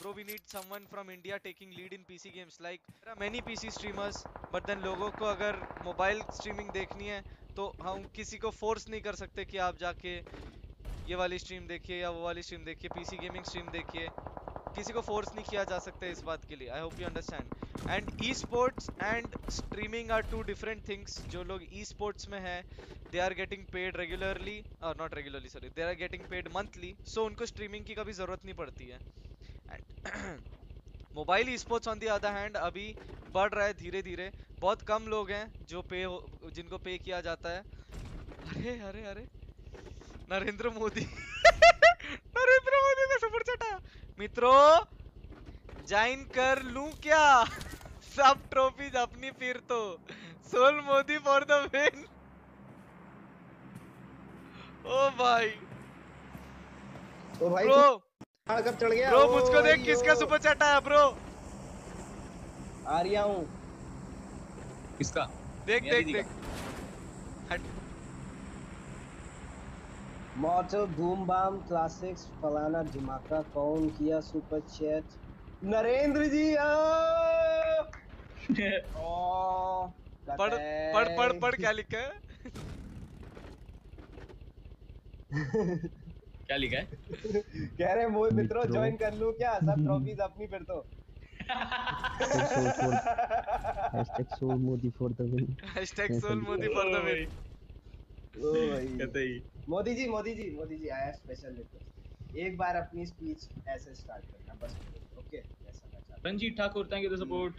bro, we need someone from india taking lead in pc games. Like, there are many pc streamers, but then लोगों को अगर mobile streaming देखनी है तो हम किसी को फोर्स नहीं कर सकते कि आप जाके ये वाली स्ट्रीम देखिए या वो वाली स्ट्रीम देखिए पीसी गेमिंग स्ट्रीम देखिए। किसी को फोर्स नहीं किया जा सकता इस बात के लिए I hope you understand and e sports and streaming are two different things जो लोग ई स्पोर्ट्स में है they are getting paid regularly और not regularly sorry they are getting paid monthly so उनको स्ट्रीमिंग की कभी ज़रूरत नहीं पड़ती है। Mobile e sports on the other hand अभी बढ़ रहा है धीरे धीरे बहुत कम लोग हैं जो पे जिनको पे किया जाता है। अरे अरे अरे। नरेंद्र मोदी। नरेंद्र मोदी का सुपर चटा मित्रों ज्वाइन कर लूँ क्या? सब ट्रॉफीज अपनी फिर तो। सोल मोदी फॉर द विन ओ भाई। ओ भाई कब चढ़ गया। ब्रो मुझको देख किसका सुपर चैट आया ब्रो। आ रिया हूँ। किसका? देख देख देख। हट। मॉर्टल बूम बाम क्लासिक्स फलाना धमाका कौन किया सुपर चैट नरेंद्र जी ओ पढ़ पढ़ पढ़ पढ़ क्या लिखा है? क्या लिखा है? कह रहे मोहित मित्रों मित्रों। ज्वाइन कर लूँ क्या? सब ट्रॉफीज अपनी फिर तो. For the win. Modi for the win ओ भाई कहते ही। मोदी जी मोदी जी मोदी जी आया स्पेशल रिक्वेस्ट एक बार अपनी स्पीच ऐसे स्टार्ट करना बस ओके ऐसा Ranjeet Thakur thank you the support